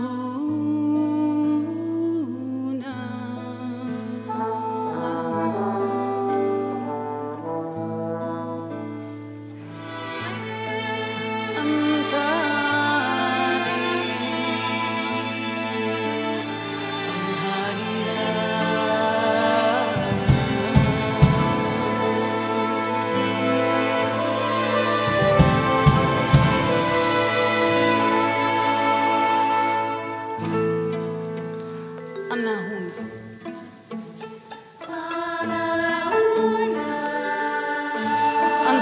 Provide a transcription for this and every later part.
Oh.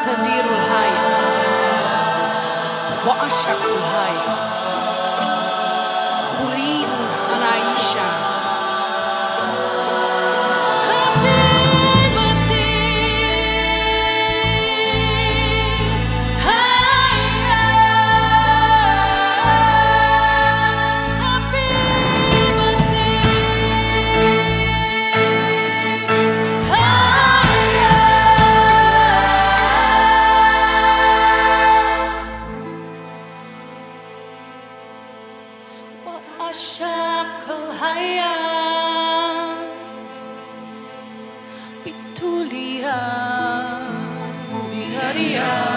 تدير الهاي وأشرق الهاي أريد أن أعيش siya kahayang pitulian biharian.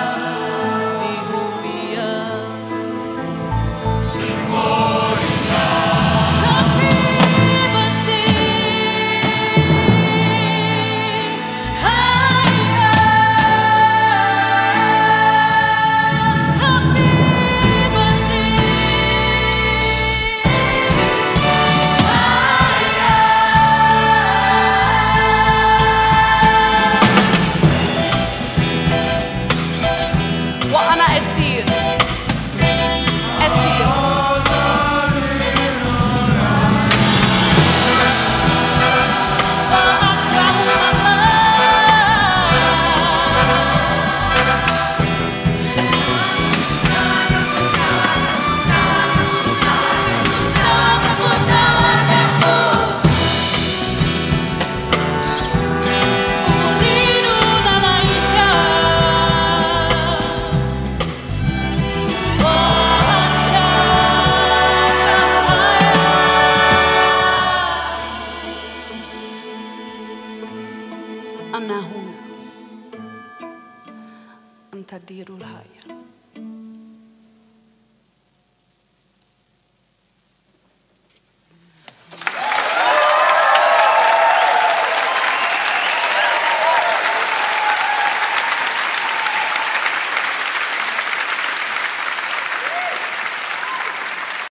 تديروا الهايا